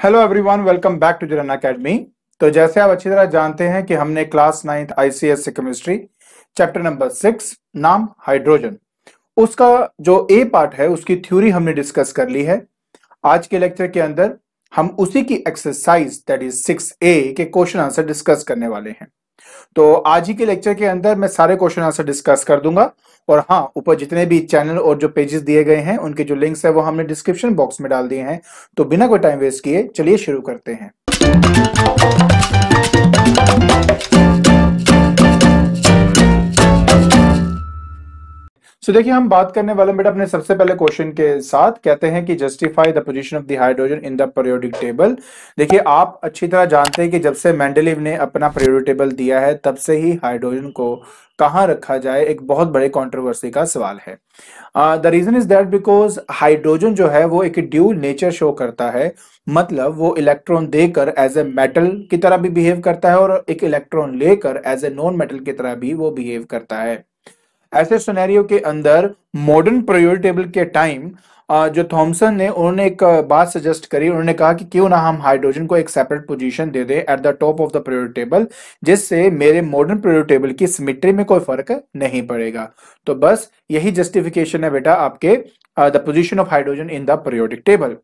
Hello everyone welcome back to जरन academy तो जैसे आप अच्छी तरह जानते हैं कि हमने class ninth ICS chemistry chapter number six नाम हाइड्रोजन उसका जो ए पार्ट है, उसकी थ्योरी हमने डिस्कस कर ली है। आज के लेक्चर के अंदर हम उसी की exercise that is six A के क्वेश्चन आंसर डिस्कस करने वाले हैं। तो आज ही के लेक्चर के अंदर मैं सारे क्वेश्चन आंसर डिस्कस कर दूँगा। और हाँ ऊपर जितने भी चैनल और जो पेजेस दिए गए हैं, उनके जो लिंक्स है, वो हमने डिस्क्रिप्शन बॉक्स में डाल दिए हैं। तो बिना कोई टाइम वेस्ट किए, चलिए शुरू करते हैं। सो देखिए, हम बात करने वाले बेटा अपने सबसे पहले क्वेश्चन के साथ। कहते हैं कि justify the position of the hydrogen in the periodic table देखिए, आप अच्छी तरह जानते हैं कि जब से मेंडलीव ने अपना पीरियोडिक टेबल दिया है, तब से ही हाइड्रोजन को कहाँ रखा जाए, एक बहुत बड़े कंट्रोवर्सी का सवाल है। The reason is that because hydrogen जो है, वो एक ड्यूल नेचर शो करता है। मतलब वो इलेक्ट्रॉन देकर एज ए मेटल की तरह भी बिहेव करता है और एक इलेक्ट्रॉन लेकर एज ए नॉन मेटल की तरह भी वो बिहेव करता है। ऐसे सुनहरियों के अंदर मॉडर्न पीरियोडिक टेबल के टाइम जो थॉमसन ने, उन्होंने एक बात सजेस्ट करी। उन्होंने कहा कि क्यों ना हम हाइड्रोजन को एक सेपरेट पोजीशन दे दें at the top of the periodic table जिससे मेरे मॉडर्न पीरियोडिक टेबल की सिमेट्री में कोई फ़र्क नहीं पड़ेगा। तो बस यही जस्टिफिकेशन है बेटा आपके the position of hydrogen in the periodic table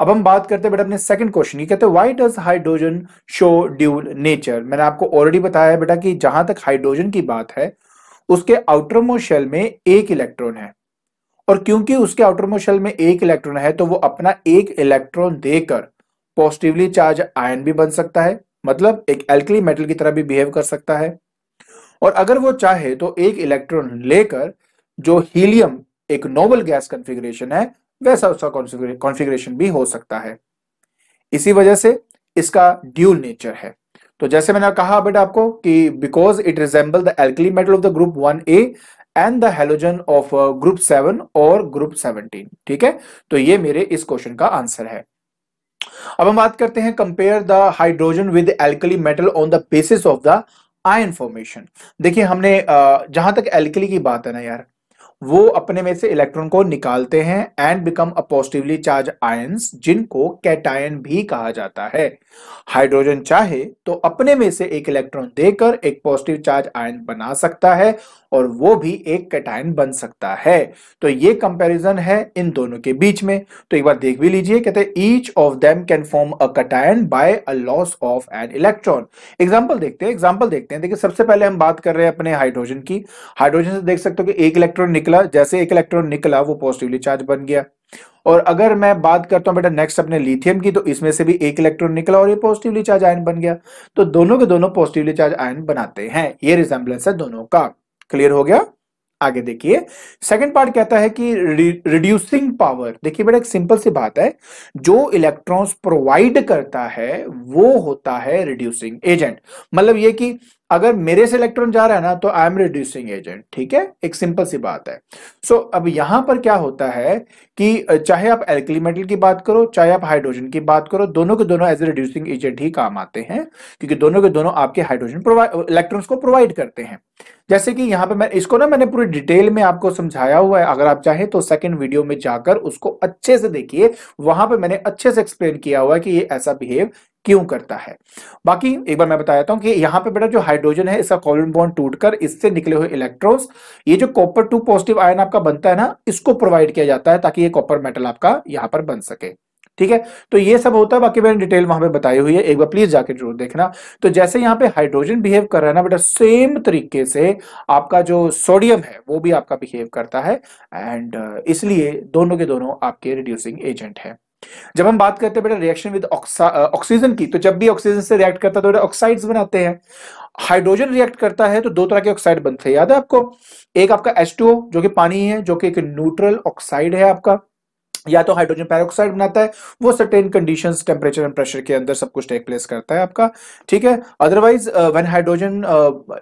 अब हम बात करते हैं बेटा अपने सेकंड क्वेश्चन की। कहते हैं why does hydrogen show dual nature मैंने आपको ऑलरेडी बताया है बेटा कि जहाँ तक हाइड्रोजन की बात है उसके आउटरमोस्ट शेल में एक इलेक्ट्रॉन है। और क्योंकि उसके आउटरमोस्ट शेल में एक इलेक्ट्रॉन है तो वो अपना एक इलेक्ट्रॉन देकर पॉजिटिवली चार्ज आयन भी बन सकता है मतलब एक एल्कली मेटल की तरह भी बिहेव कर सकता है। और अगर वो चाहे तो एक इलेक्ट्रॉन लेकर जो हीलियम एक नोबल गैस कॉन्फ़िगरेशन है, वैसा उसका कॉन्फ़िगरेशन भी हो सकता है। इसी वजह से इसका ड्यूल नेचर है। तो जैसे मैंने कहा बेटा आपको कि because it resemble the alkali metal of the group one A and the halogen of group seven और ग्रुप सेवनटीन ठीक है? तो ये मेरे इस क्वेश्चन का आंसर है। अब हम बात करते हैं compare the hydrogen with alkali metal on the basis of the ion formation देखिए हमने uh, जहाँ तक एल्कली की बात है ना यार वो अपने में से इलेक्ट्रॉन को निकालते हैं and become a positively charge ions जिनको कैटायन भी कहा जाता है। हाइड्रोजन चाहे तो अपने में से एक इलेक्ट्रॉन देकर एक पॉजिटिव चार्ज आयन बना सकता है और वो भी एक कैटायन बन सकता है। तो ये कंपैरिजन है इन दोनों के बीच में। तो एक बार देख भी लीजिए, कहते हैं each of them can form a cation by a loss of an electron example देखते हैं एग्जांपल देखते हैं। देखिए, सबसे पहले हम बात कर रहे हैं अपने हाइड्रोजन की। हाइड्रोजन से देख सकते हो कि एक इलेक्ट्रॉन निकला। जैसे एक इलेक्ट्रॉन निकला, वो पॉजिटिवली चार्ज बन गया। और अगर मैं बात करता हूँ, बेटा नेक्स्ट अपने लिथियम की तो इसमें से भी एक इलेक्ट्रॉन निकला और ये पॉजिटिवली चार्ज आयन बन गया। तो दोनों के दोनों पॉजिटिवली चार्ज आयन बनाते हैं। ये रिजेंबलेंस है दोनों का। क्लियर हो गया? आगे देखिए। सेकंड पार्ट कहता है कि रिड्यूसिंग पावर देखिए बेटा, एक सिंपल सी बात है। जो इलेक्ट्रॉन्स प्रोवाइड करता है, वो होता है रिड्यूसिंग एजेंट मतलब ये कि अगर मेरे से इलेक्ट्रॉन जा रहा है ना तो आई एम रिड्यूसिंग एजेंट ठीक है? एक सिंपल सी बात है। सो so, अब यहाँ पर क्या होता है कि चाहे आप एल्कली मेटल की बात करो चाहे आप हाइड्रोजन की बात करो दोनों के दोनों एज ए रिड्यूसिंग एजेंट ही काम आते हैं क्योंकि दोनों के दोनों आपके हाइड्रोजन प्रोवाइड इलेक्ट्रॉन्स को प्रोवाइड करते हैं। जैसे कि यहाँ पे मैं इसको ना मैंने पूरी डिटेल में आपको समझाया हुआ है अगर आप चाहें तो सेकंड वीडियो में जाकर उसको अच्छे से देखिए। वहाँ पे मैंने अच्छे से एक्सप्लेन किया हुआ है कि ये ऐसा बिहेव क्यों करता है? बाकी एक बार मैं बताता हूँ कि यहाँ पे बेटा जो हाइड्रोजन है, इसका कोवलेंट बॉन्ड टूटकर इससे निकले हुए इलेक्ट्रॉन्स ये जो कॉपर टू पॉजिटिव आयन आपका बनता है ना, इसको प्रोवाइड किया जाता है ताकि ये कॉपर मेटल आपका यहाँ पर बन सके। ठीक है? तो ये सब होता है, बाकी मैंने डिटेल वहाँ पे बताई हुई है, एक बार प्लीज़ जाके ज़रूर देखना। तो जैसे यहाँ पे हाइड्रोजन बिहेव कर रहा है ना बेटा सेम तरीके से आपका जो सोडियम है, वो भी आपका बिहेव करता है एंड इसलिए दोनों के दोनों आपके रिड्यूसिंग एजेंट है। जब हम बात करते हैं बेटा रिएक्शन विद ऑक्सीजन की तो जब भी ऑक्सीजन से रिएक्ट करता है तो बेटा ऑक्साइड्स बनाते हैं। हाइड्रोजन रिएक्ट करता है तो दो तरह के ऑक्साइड बनते हैं। याद है आपको? एक आपका H2O जो कि पानी है, जो कि एक न्यूट्रल ऑक्साइड है आपका। या तो हाइड्रोजन पेरोक्साइड बनाता है, वो certain conditions temperature and pressure के अंदर सब कुछ टेक प्लेस करता है आपका। ठीक है? Otherwise when hydrogen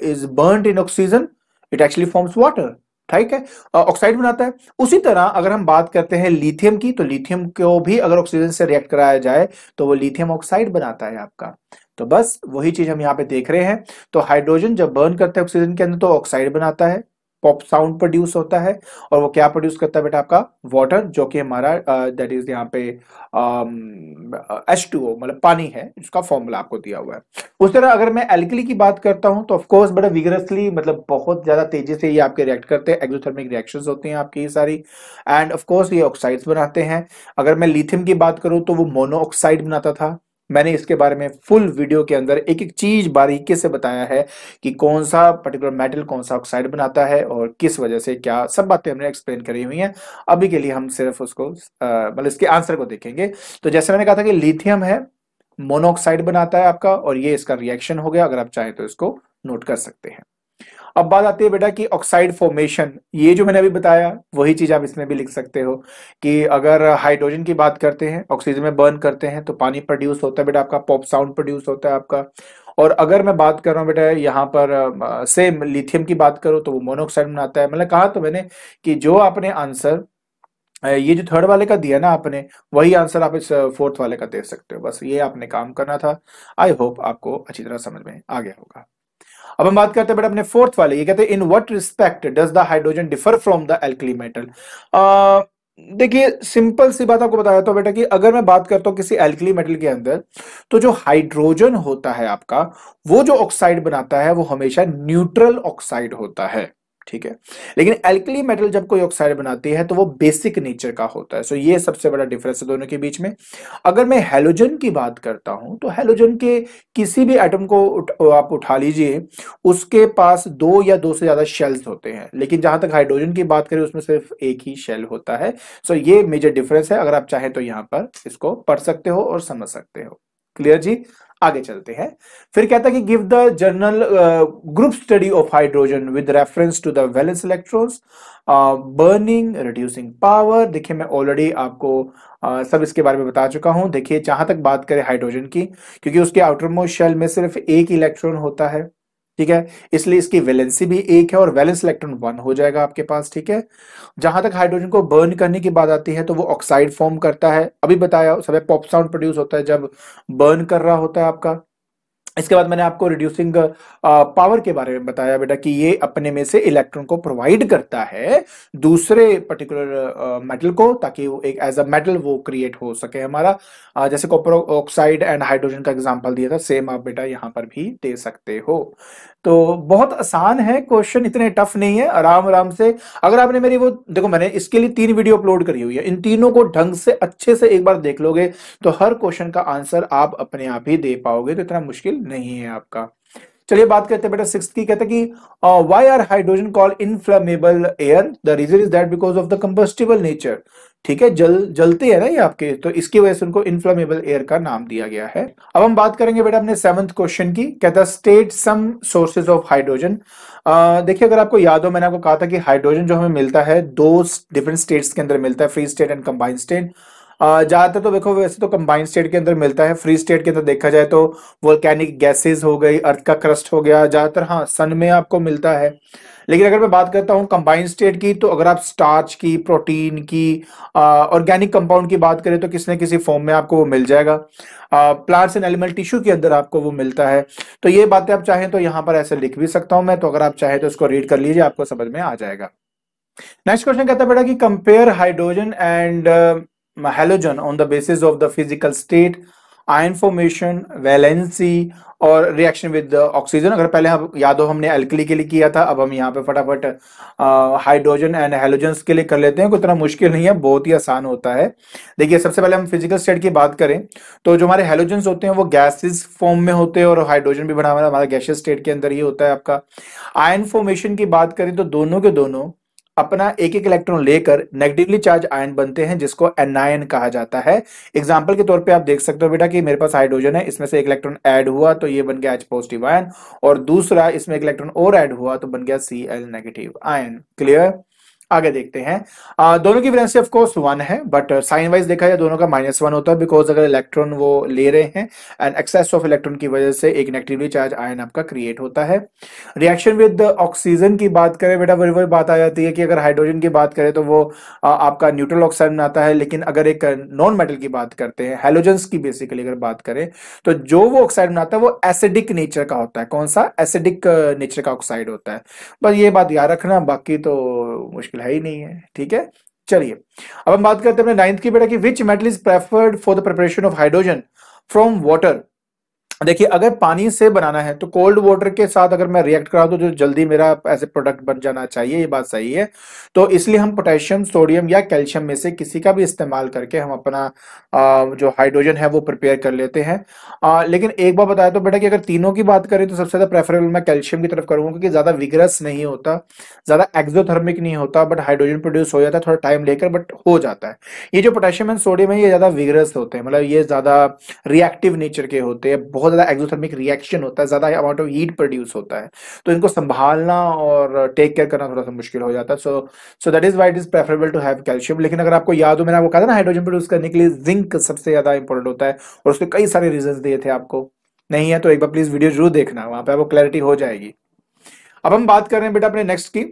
is burn in oxygen it actually forms water ठीक है? ऑक्साइड बनाता है। उसी तरह अगर हम बात करते हैं लिथियम की तो लिथियम को भी अगर ऑक्सीजन से रिएक्ट कराया जाए तो वो लिथियम ऑक्साइड बनाता है आपका। तो बस वही चीज़ हम यहाँ पे देख रहे हैं। तो हाइड्रोजन जब बर्न करते हैं ऑक्सीजन के अंदर तो ऑक्साइड बनाता है। पॉप साउंड प्रोड्यूस होता है और वो क्या प्रोड्यूस करता है बेटा आपका? वाटर जो कि हमारा दैट इज़ यहाँ पे एच टू ओ मतलब पानी है, इसका फॉर्मूला आपको दिया हुआ है। उस तरह अगर मैं एल्कली की बात करता हूँ तो ऑफकोर्स बड़ा विगरसली मतलब बहुत ज़्यादा तेज़ी से ये आपके रिएक्ट करते हैं एक्सोथर्मिक रिएक्शंस होती हैं आपकी ये सारी। एंड ऑफकोर्स ये ऑक्साइड्स बनाते हैं। अगर मैं लिथियम की बात करूँ तो वो मोनो ऑक्साइड बनाता था। मैंने इसके बारे में फुल वीडियो के अंदर एक एक चीज़ बारीकी से बताया है कि कौन सा पर्टिकुलर मेटल कौन सा ऑक्साइड बनाता है और किस वजह से क्या सब बातें हमने एक्सप्लेन करी हुई हैं। अभी के लिए हम सिर्फ़ उसको मतलब इसके आंसर को देखेंगे। तो जैसे मैंने कहा था कि लिथियम है मोनोऑक्साइड बनाता है आपका और ये इसका रिएक्शन हो गया, अगर आप चाहें तो इसको नोट कर सकते हैं। अब बात आती है बेटा कि ऑक्साइड फॉर्मेशन ये जो मैंने अभी बताया, वही चीज़ आप इसमें भी लिख सकते हो कि अगर हाइड्रोजन की बात करते हैं ऑक्सीजन में बर्न करते हैं तो पानी प्रोड्यूस होता है बेटा आपका पॉप साउंड प्रोड्यूस होता है आपका। और अगर मैं बात कर रहा हूँ बेटा यहाँ पर सेम लिथियम की बात करूँ तो वो मोनोऑक्साइड बनाता है। मतलब कहा तो मैंने कि जो आपने आंसर ये जो थर्ड वाले का दिया ना आपने, वही आंसर आप इस फोर्थ वाले का दे सकते हो। बस ये आपने काम करना था। आई होप आपको अच्छी तरह समझ में आ गया होगा। अब हम बात करते हैं बेटा अपने फोर्थ वाले, ये कहते हैं in what respect does the hydrogen differ from the alkali metal देखिए सिंपल सी बात आपको बताया तो बेटा कि अगर मैं बात करता हूँ किसी एल्कली मेटल के अंदर तो जो हाइड्रोजन होता है आपका, वो जो ऑक्साइड बनाता है, वो हमेशा न्यूट्रल ऑक्साइड होता है। ठीक है? लेकिन एल्कली मेटल जब कोई ऑक्साइड बनाती है तो वो बेसिक नेचर का होता है। सो ये सबसे बड़ा डिफरेंस है दोनों के बीच में। अगर मैं हेलोजन की बात करता हूँ तो हेलोजन के किसी भी एटम को उठ, आप उठा लीजिए उसके पास दो या दो से ज़्यादा शेल्स होते हैं। लेकिन जहाँ तक हाइड्रोजन की बात करें उसमें सिर्फ़ एक ही शेल होता है। सो ये मेजर डिफरेंस है। अगर आप चाहें तो यहाँ पर इसको पढ़ सकते हो और समझ सकते हो। क्लियर जी? आगे चलते हैं। फिर कहता है कि give the general group study of hydrogen with reference to the valence electrons burning reducing power देखिए मैं ऑलरेडी आपको uh, सब इसके बारे में बता चुका हूँ। देखिए जहाँ तक बात करें हाइड्रोजन की क्योंकि उसके आउटर मोस्ट शेल में सिर्फ़ एक इलेक्ट्रॉन होता है। ठीक है? इसलिए इसकी वैलेंसी भी एक है और वैलेंस इलेक्ट्रॉन वन हो जाएगा आपके पास, ठीक है? जहाँ तक हाइड्रोजन को बर्न करने की बात आती है तो वो ऑक्साइड फॉर्म करता है। अभी बताया समय पॉप साउंड प्रोड्यूस होता है जब बर्न कर रहा होता है आपका। इसके बाद मैंने आपको रिड्यूसिंग पावर के बारे में बताया बेटा कि ये अपने में से इलेक्ट्रॉन को प्रोवाइड करता है दूसरे पर्टिकुलर मेटल को ताकि वो एक एज अ मेटल वो क्रिएट हो सके हमारा। Uh, जैसे कॉपर ऑक्साइड एंड हाइड्रोजन का एग्जांपल दिया था सेम आप बेटा यहाँ पर भी दे सकते हो। तो बहुत आसान है क्वेश्चन इतने टफ नहीं है, आराम आराम से। अगर आपने मेरी वो, देखो मैंने इसके लिए तीन वीडियो अपलोड करी हुई है। इन तीनों को ढंग से, अच्छे से एक बार देख लोगे तो हर क्वेश्चन का आंसर आप अपने आप ही दे पाओगे तो इतना मुश्किल नहीं है आपका। चलिए बात करते हैं बेटा सिक्स की, कहते हैं कि why are hydrogen call inflammable air the reason is that because of the combustible nature ठीक है, जल, जलते हैं ना ये आपके तो इसकी वजह से उनको इनफ्लेमेबल एयर का नाम दिया गया है। अब हम बात करेंगे बेटा अपने सेवंथ क्वेश्चन की, कहता है state some sources of hydrogen देखिए, अगर आपको याद हो, मैंने आपको कहा था कि हाइड्रोजन जो हमें मिलता है, दो डिफरेंट स्टेट्स के अंदर मिलता है free state and combined state ज़्यादातर तो देखो वैसे तो कंबाइंड स्टेट के अंदर मिलता है। फ्री स्टेट के अंदर देखा जाए तो वोल्केनिक गैसेज हो गई अर्थ का क्रस्ट हो गया, ज़्यादातर हाँ सन में आपको मिलता है। लेकिन अगर मैं बात करता हूँ कंबाइंड स्टेट की तो अगर आप स्टार्च की प्रोटीन की ऑर्गेनिक कंपाउंड की बात करें तो किसी न किसी फॉर्म में आपको वो मिल जाएगा। प्लांट्स एंड एनिमल टिश्यू के अंदर आपको वो मिलता है। तो ये बातें आप चाहें तो यहाँ पर ऐसे लिख भी सकता हूँ मैं तो अगर आप चाहें तो इसको रीड कर लीजिए, आपको समझ में आ जाएगा। नेक्स्ट क्वेश्चन कहता है बेटा कि compare hydrogen and halogen on the basis of the physical state ion formation valency और रिएक्शन विद ऑक्सीजन अगर पहले हम, याद हो, हमने एल्कली के लिए किया था, अब हम यहाँ पे फटाफट हाइड्रोजन एंड हेलोजन के लिए कर लेते हैं, कोई इतना मुश्किल नहीं है, बहुत ही आसान होता है। देखिए, सबसे पहले हम फ़िज़िकल स्टेट की बात करें तो जो हमारे हेलोजन होते हैं, वो गैसेस फॉर्म में होते हैं और हाइड्रोजन भी बना हुआ हमारा गैशियस स्टेट के अंदर ही होता है आपका। आयन फॉर्मेशन की बात करें तो दोनों के दोनों अपना एक एक इलेक्ट्रॉन लेकर नेगेटिवली चार्ज आयन बनते हैं, जिसको एनायन कहा जाता है। एग्ज़ाम्पल के तौर पे आप देख सकते हो बेटा कि मेरे पास हाइड्रोजन है, इसमें से एक इलेक्ट्रॉन ऐड हुआ तो ये बन गया एच पॉजिटिव आयन और दूसरा इसमें एक इलेक्ट्रॉन और ऐड हुआ तो बन गया C L negative ion clear आगे देखते हैं। आ, दोनों की वैलेंसी ऑफ़ कोर्स वन है बट साइन वाइज देखा जाए दोनों का माइनस वन होता है बिकॉज़ अगर इलेक्ट्रॉन वो ले रहे हैं एंड एक्सेस ऑफ़ इलेक्ट्रॉन की वजह से एक नेगेटिवली चार्ज आयन आपका क्रिएट होता है। रिएक्शन विद ऑक्सीजन की बात करें बेटा वही वही बात आ जाती है कि अगर हाइड्रोजन की बात करें तो वो आ, आपका न्यूट्रल ऑक्साइड बनाता है लेकिन अगर एक नॉन मेटल की बात करते हैं हेलोजेंस की बेसिकली अगर बात करें तो जो वो ऑक्साइड बनाता है वो एसिडिक नेचर का होता है। कौन सा? एसिडिक नेचर का ऑक्साइड होता है। बस ये बात याद रखना बाकी तो मुश्किल है ही नहीं है, ठीक है? चलिए, अब हम बात करते हैं अपने नाइन्थ की बेटा की which metal is preferred for the preparation of hydrogen from water देखिए अगर पानी से बनाना है तो कोल्ड वाटर के साथ अगर मैं रिएक्ट करा तो जो जल्दी मेरा ऐसे प्रोडक्ट बन जाना चाहिए ये बात सही है। तो इसलिए हम पोटेशियम सोडियम या कैल्शियम में से किसी का भी इस्तेमाल करके हम अपना आ, जो हाइड्रोजन है वो प्रिपेयर कर लेते हैं। आ, लेकिन एक बार बताया तो बेटा कि अगर तीनों की बात करें तो सबसे ज़्यादा प्रेफरेबल मैं कैल्शियम की तरफ़ करूँगा क्योंकि ज़्यादा विग्रस नहीं होता ज़्यादा एक्जोथर्मिक नहीं होता बट हाइड्रोजन प्रोड्यूस हो जाता है थोड़ा टाइम लेकर बट हो जाता है। ये जो पोटेशियम एंड सोडियम है ये ज़्यादा विग्रस होते हैं मतलब ये ज़्यादा रिएक्टिव नेचर के होते हैं बहुत ज़्यादा एक्सोथर्मिक रिएक्शन होता है ज़्यादा अमाउंट ऑफ़ हीट प्रोड्यूस होता है। तो इनको संभालना और टेक केयर करना थोड़ा सा मुश्किल हो जाता है। So so that is why it is preferable to have calcium लेकिन अगर आपको याद हो मैंने आपको कहा था ना हाइड्रोजन प्रोड्यूस करने के लिए जिंक सबसे ज़्यादा इंपॉर्टेंट होता है और उसके कई सारे रीजन दिए थे आपको। नहीं है तो एक बार प्लीज़ वीडियो ज़रूर देखना वहाँ पे आपको क्लैरिटी हो जाएगी। अब हम बात कर रहे हैं बेटा अपने नेक्स्ट की।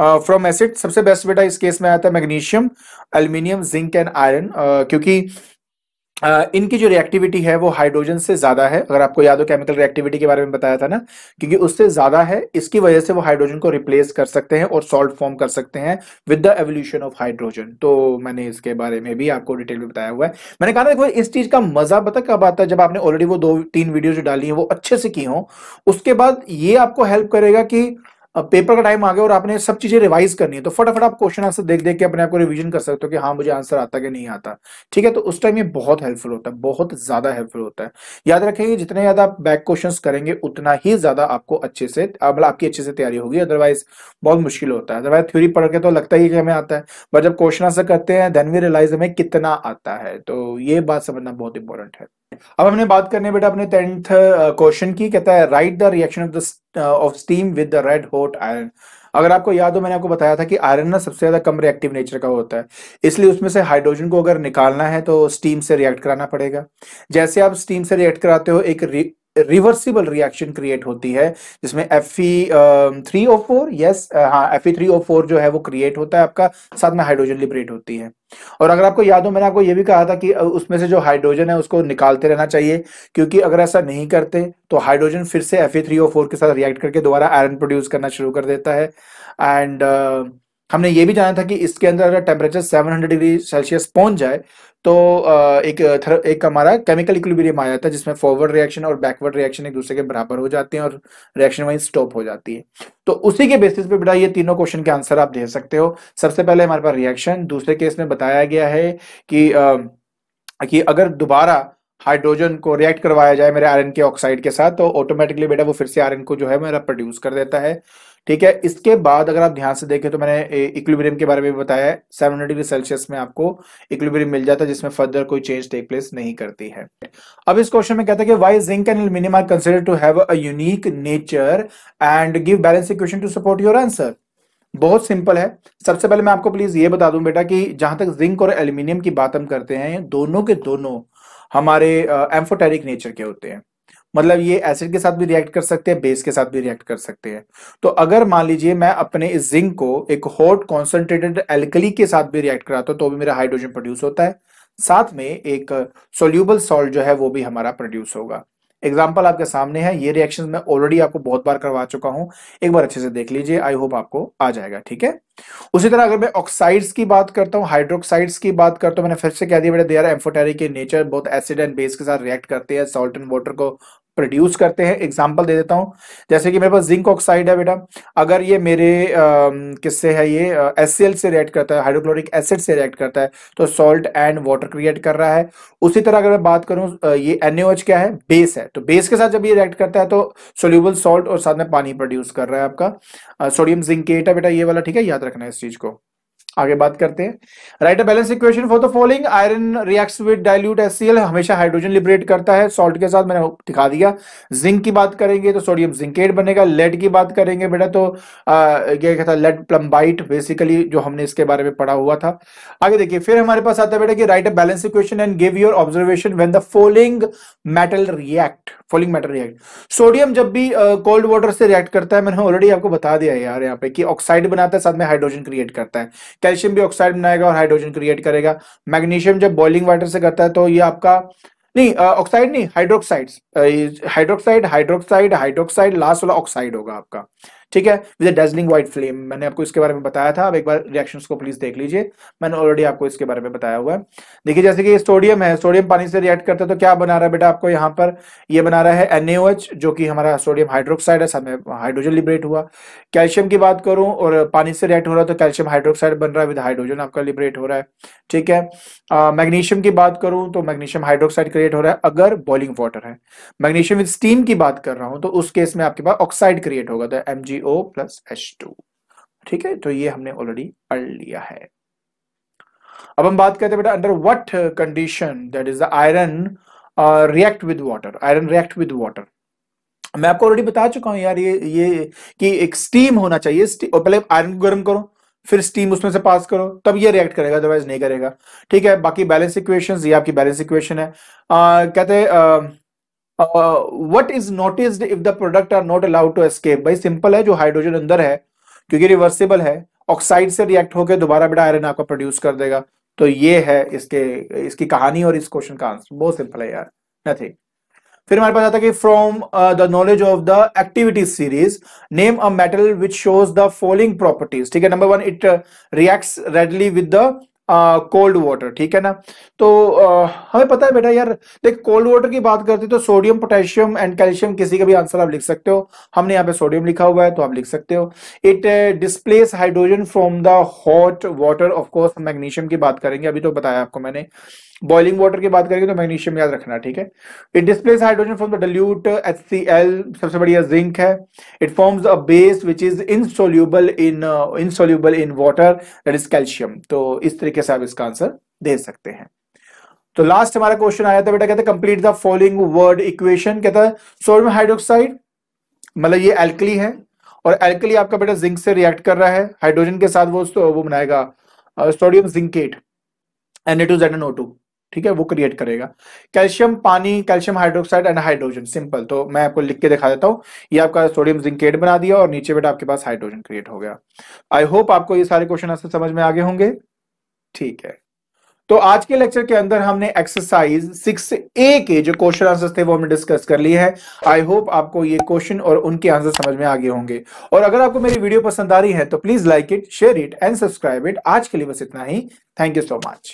फ्रॉम uh, एसिड सबसे बेस्ट बेटा इस केस में आता है magnesium aluminium zinc and iron क्योंकि इनकी जो रिएक्टिविटी है, वो हाइड्रोजन से ज़्यादा है। अगर आपको याद हो केमिकल रिएक्टिविटी के बारे में बताया था ना, क्योंकि उससे ज़्यादा है, इसकी वजह से वो हाइड्रोजन को रिप्लेस कर सकते हैं और सॉल्ट फॉर्म कर सकते हैं with the evolution of hydrogen तो मैंने इसके बारे में भी आपको डिटेल में बताया हुआ है। मैंने कहा ना इस चीज़ का मज़ा पता कब आता है? जब आपने ऑलरेडी वो दो तीन वीडियो जो डाली है, वो अच्छे से की हो, उसके बाद ये आपको हेल्प करेगा कि अब पेपर का टाइम आ गया और आपने सब चीज़ें रिवाइज करनी है तो फटाफट आप क्वेश्चन आंसर देख देख के अपने आप को रिवीजन कर सकते हो कि हाँ मुझे आंसर आता कि नहीं आता। ठीक है तो उस टाइम ये बहुत हेल्पफुल होता है, बहुत ज़्यादा हेल्पफुल होता है। याद रखेंगे जितने ज़्यादा आप बैक क्वेश्चन करेंगे, उतना ही ज़्यादा आपको अच्छे से मतलब आपकी अच्छे से तैयारी होगी। अदरवाइज़ बहुत मुश्किल होता है। अदरवाइज़ थ्योरी पढ़ के तो लगता ही कि हमें आता है। बट जब क्वेश्चन आंसर करते हैं देन वी रियलाइज़ हमें कितना आता है। तो ये बात समझना बहुत इंपॉर्टेंट है। अब हमने बात करने बेटा अपने टेंथ क्वेश्चन की, कहता है write the reaction of the of steam with the red hot iron अगर आपको याद हो, मैंने आपको बताया था कि आयरन ना सबसे ज़्यादा कम रिएक्टिव नेचर का होता है। इसलिए उसमें से हाइड्रोजन को अगर निकालना है तो स्टीम से रिएक्ट कराना पड़ेगा। जैसे आप स्टीम से रिएक्ट कराते हो, एक रिवर्सिबल रिएक्शन क्रिएट होती है जिसमें F three O four yes हाँ एफ़ थ्री ओ फोर जो है वो क्रिएट होता है आपका साथ में हाइड्रोजन लिबरेट होती है। और अगर आपको याद हो मैंने आपको ये भी कहा था कि उसमें से जो हाइड्रोजन है उसको निकालते रहना चाहिए क्योंकि अगर ऐसा नहीं करते तो हाइड्रोजन फिर से एफ़ थ्री ओ फोर के साथ रिएक्ट करके दोबारा आयरन प्रोड्यूस करना शुरू कर देता है। एंड uh, हमने ये भी जाना था कि इसके अंदर अगर टेम्परेचर 700 डिग्री सेल्सियस पहुँच जाए तो एक एक हमारा केमिकल इक्विलिब्रियम आ जाता है जिसमें फॉरवर्ड रिएक्शन और बैकवर्ड रिएक्शन एक दूसरे के बराबर हो जाते हैं और रिएक्शन वहीं स्टॉप हो जाती है। तो उसी के बेसिस पे बेटा ये तीनों क्वेश्चन के आंसर आप दे सकते हो। सबसे पहले हमारे पास रिएक्शन दूसरे केस में बताया गया है कि आ, कि अगर दोबारा हाइड्रोजन को रिएक्ट करवाया जाए मेरे आयरन के ऑक्साइड के साथ तो ऑटोमेटिकली बेटा वो फिर से आयरन को जो है मेरा प्रोड्यूस कर देता है। ठीक है? इसके बाद अगर आप ध्यान से देखें तो मैंने इक्विलिब्रियम के बारे में बताया सेवन डिग्री सेल्सियस में आपको इक्विलिब्रियम मिल जाता है, जिसमें फर्दर कोई चेंज टेक प्लेस नहीं करती है। अब इस क्वेश्चन में कहता है कि why zinc and aluminium are consider to have a unique nature and give balance equation to support your answer बहुत सिंपल है। सबसे पहले मैं आपको प्लीज़ ये बता दूँ बेटा कि जहाँ तक जिंक और एल्यूमिनियम की बात हम करते हैं, दोनों के दोनों हमारे एम्फोटेरिक नेचर के होते हैं। मतलब ये एसिड के साथ भी रिएक्ट कर सकते हैं, बेस के साथ भी रिएक्ट कर सकते हैं। तो अगर मान लीजिए मैं अपने इस जिंक को एक हॉट कॉन्सेंट्रेटेड एल्कली के साथ भी रिएक्ट कराता हूँ तो भी मेरा हाइड्रोजन प्रोड्यूस होता है। साथ में एक सोल्यूबल सॉल्ट जो है, वो भी हमारा प्रोड्यूस होगा। एग्ज़ाम्पल आपके सामने है, ये रिएक्शन मैं ऑलरेडी आपको बहुत बार करवा चुका हूँ। एक बार अच्छे से देख लीजिए आई होप आपको आ जाएगा, ठीक है? उसी तरह अगर मैं ऑक्साइड्स की बात करता हूँ हाइड्रोक्साइड्स की बात करता हूँ, मैंने फिर से कह दिया बेटा दे आर एम्फोटेरिक नेचर बहुत एसिड एंड बेस के साथ रिएक्ट करते हैं सॉल्ट एंड वाटर को प्रोड्यूस करते हैं। एग्ज़ाम्पल दे देता हूँ। जैसे कि मेरे पास जिंक ऑक्साइड है बेटा। अगर ये मेरे किससे है ये? एस से रिएक्ट करता है हाइड्रोक्लोरिक एसिड से रिएक्ट करता है तो सॉल्ट एंड वाटर क्रिएट कर रहा है। उसी तरह अगर मैं बात करूँ ये एनएच क्या है? बेस है। तो बेस के साथ जब ये रिएक्ट करता है तो सोल्यूबल सॉल्ट और साथ में पानी प्रोड्यूस कर रहा है आपका। सोडियम जिंकेट है बेटा, ये वाला, ठीक है? याद रखना है इस चीज़ को। आगे बात करते हैं। Write a balance equation for the following iron reacts with dilute HCl हमेशा हाइड्रोजन लिबरेट करता है। सॉल्ट के साथ मैंने दिखा दिया। जिंक की बात करेंगे तो सोडियम जिंकेट बनेगा। लेड की बात करेंगे बेटा तो क्या था? लेड प्लम्बाइट बेसिकली जो हमने इसके बारे में पढ़ा हुआ था। आगे देखिए फिर हमारे पास आता है बेटा कि write a balance equation and give your observation when the following metal react following metal react sodium जब भी कोल्ड uh, वाटर से रिएक्ट करता है मैंने ऑलरेडी आपको बता दिया यार यहाँ पे कि ऑक्साइड बनाता है साथ में हाइड्रोजन क्रिएट करता है। कैल्शियम भी ऑक्साइड बनाएगा और हाइड्रोजन क्रिएट करेगा। मैग्नीशियम जब बॉइलिंग वाटर से करता है तो ये आपका नहीं ऑक्साइड नहीं hydroxide hydroxide hydroxide hydroxide last वाला ऑक्साइड होगा आपका। ठीक है? विद डेजलिंग व्हाइट फ्लेम मैंने आपको इसके बारे में बताया था। अब एक बार रिएक्शंस को प्लीज़ देख लीजिए। मैंने ऑलरेडी आपको इसके बारे में बताया हुआ है। देखिए, जैसे कि सोडियम है सोडियम पानी से रिएक्ट करता है तो क्या बना रहा है बेटा आपको यहाँ पर? ये बना रहा है एनएच जो कि हमारा सोडियम हाइड्रोक्साइड है। साथ में हाइड्रोजन लिबरेट हुआ। कैल्शियम की बात करूँ और पानी से रिएक्ट हो रहा है तो कैल्शियम हाइड्रोक्साइड बन रहा है। विद हाइड्रोजन आपका लिबरेट हो रहा है। ठीक है? मैग्नीशियम की बात करूँ तो मैग्नीशियम हाइड्रोक्साइड क्रिएट हो रहा है, अगर बॉइलिंग वाटर है। मैग्नीशियम विद स्टीम की बात कर रहा हूँ तो उस केस में आपके पास ऑक्साइड क्रिएट होगा। तो एम प्लस एच ठीक है? तो ये हमने ऑलरेडी पढ़ लिया है। अब हम बात करते हैं बेटा under what condition that is the iron react with water iron react with water मैं आपको ऑलरेडी बता चुका हूँ यार ये ये कि एक स्टीम होना चाहिए स्टीम, और पहले आयरन को गर्म करो फिर स्टीम उसमें से पास करो तब ये रिएक्ट करेगा अदरवाइज़ नहीं करेगा। ठीक है? बाकी बैलेंस इक्वेशन ये आपकी बैलेंस इक्वेशन है। आ, कहते हैं what is noticed if the product are not allowed to escape भाई सिंपल है, जो हाइड्रोजन अंदर है, क्योंकि रिवर्सिबल है ऑक्साइड से रिएक्ट होकर दोबारा बेटा आयरन आपका प्रोड्यूस कर देगा। तो ये है इसके, इसकी कहानी और इस क्वेश्चन का आंसर बहुत सिंपल है यार नथिंग फिर हमारे पास आता है कि from the knowledge of the activity series name a metal which shows the following properties ठीक है number one it reacts readily with the cold water ठीक है ना? तो आ, हमें पता है बेटा यार देख कोल्ड वाटर की बात करते तो सोडियम पोटेशियम एंड कैल्शियम किसी का भी आंसर आप लिख सकते हो। हमने यहाँ पे सोडियम लिखा हुआ है तो आप लिख सकते हो। It displace hydrogen from the hot water of course magnesium की बात करेंगे अभी तो बताया आपको मैंने। बॉइलिंग वाटर की बात करेंगे तो मैग्नीशियम याद रखना, ठीक है? It displace hydrogen from the dilute L सबसे बढ़िया जिंक है। It forms a base which is insoluble in insoluble in water that is calcium तो इस तरीके से आप इसका आंसर दे सकते हैं। तो लास्ट हमारा क्वेश्चन आया था, बेटा, कहते complete the following word equation कहता है सोडियम हाइड्रोक्साइड मतलब ये एल्कली है, और एल्कली आपका बेटा जिंक से रिएक्ट कर रहा है हाइड्रोजन के साथ वो वो बनाएगा sodium zincate N A two Z N O two ठीक है, वो क्रिएट करेगा। कैल्शियम, पानी, calcium hydroxide and hydrogen simple तो मैं आपको लिख के दिखा देता हूँ। ये आपका सोडियम जिंकेट बना दिया और नीचे बेटा आपके पास हाइड्रोजन क्रिएट हो गया। आई होप आपको ये सारे क्वेश्चन आंसर समझ में आगे होंगे। ठीक है। तो आज के लेक्चर के अंदर हमने एक्सरसाइज सिक्स ए के जो क्वेश्चन आंसर थे वो हमने डिस्कस कर लिए हैं। आई होप आपको ये क्वेश्चन और उनके आंसर समझ में आगे होंगे। और अगर आपको मेरी वीडियो पसंद आ रही है तो please like it share it and subscribe it आज के लिए बस इतना ही। Thank you so much